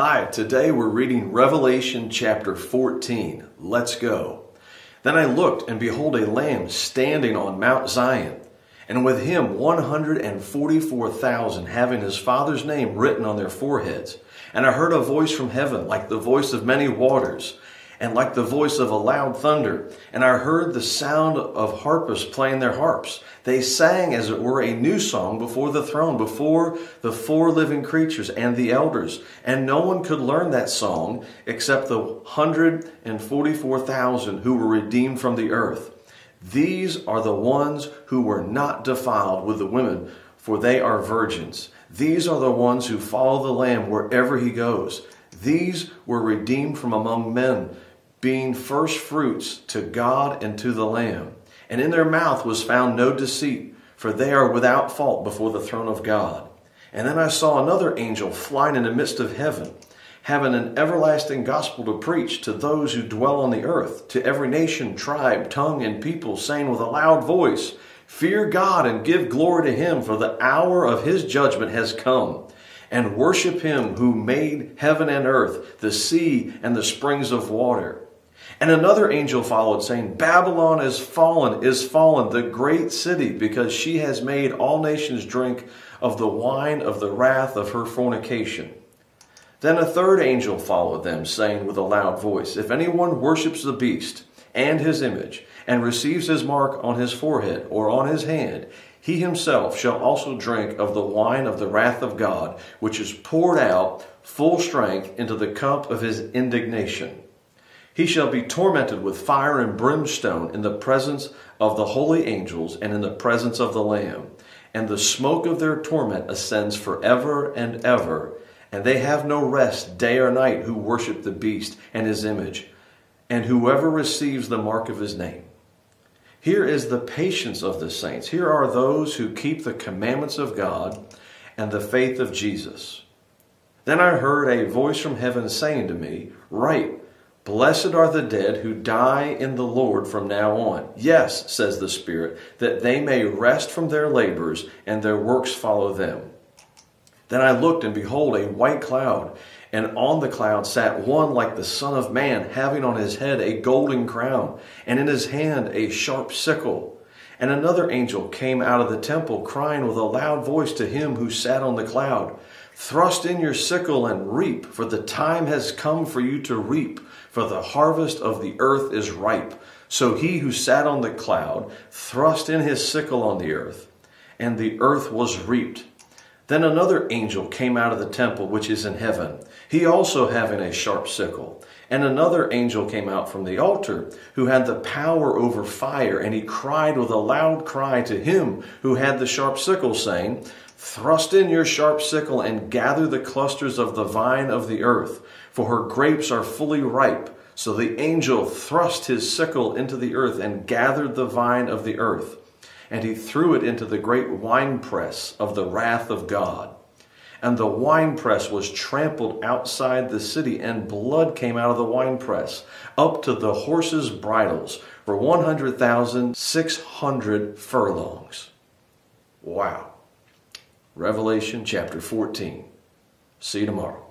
Hi, today we're reading Revelation chapter 14. Let's go. Then I looked, and behold, a lamb standing on Mount Zion, and with him 144,000 having his father's name written on their foreheads. And I heard a voice from heaven, like the voice of many waters and like the voice of a loud thunder. And I heard the sound of harpists playing their harps. They sang, as it were, a new song before the throne, before the four living creatures and the elders. And no one could learn that song except the 144,000 who were redeemed from the earth. These are the ones who were not defiled with the women, for they are virgins. These are the ones who follow the Lamb wherever he goes. These were redeemed from among men being first fruits to God and to the Lamb. And in their mouth was found no deceit, for they are without fault before the throne of God. And then I saw another angel flying in the midst of heaven, having an everlasting gospel to preach to those who dwell on the earth, to every nation, tribe, tongue, and people, saying with a loud voice, Fear God and give glory to him, for the hour of his judgment has come and worship him who made heaven and earth, the sea, and the springs of water. And another angel followed, saying, Babylon is fallen, is fallen, the great city, because she has made all nations drink of the wine of the wrath of her fornication. Then a third angel followed them, saying with a loud voice, If anyone worships the beast and his image, and receives his mark on his forehead or on his hand, he himself shall also drink of the wine of the wrath of God, which is poured out full strength into the cup of his indignation. He shall be tormented with fire and brimstone in the presence of the holy angels and in the presence of the Lamb. And the smoke of their torment ascends forever and ever. And they have no rest day or night who worship the beast and his image, and whoever receives the mark of his name. Here is the patience of the saints. Here are those who keep the commandments of God and the faith of Jesus. Then I heard a voice from heaven saying to me, Write, Blessed are the dead who die in the Lord from now on. Yes, says the Spirit, that they may rest from their labors and their works follow them. Then I looked, and behold, a white cloud, and on the cloud sat one like the Son of Man, having on his head a golden crown, and in his hand a sharp sickle. And another angel came out of the temple, crying with a loud voice to him who sat on the cloud Thrust in your sickle and reap, for the time has come for you to reap for the harvest of the earth is ripe. So he who sat on the cloud thrust in his sickle on the earth, and the earth was reaped. Then another angel came out of the temple which is in heaven, he also having a sharp sickle. And another angel came out from the altar, who had the power over fire, and he cried with a loud cry to him who had the sharp sickle, saying, Thrust in your sharp sickle and gather the clusters of the vine of the earth, for her grapes are fully ripe. So the angel thrust his sickle into the earth and gathered the vine of the earth, and he threw it into the great winepress of the wrath of God. And the winepress was trampled outside the city, and blood came out of the winepress up to the horses' bridles for 100,600 furlongs. Wow. Revelation chapter 14. See you tomorrow.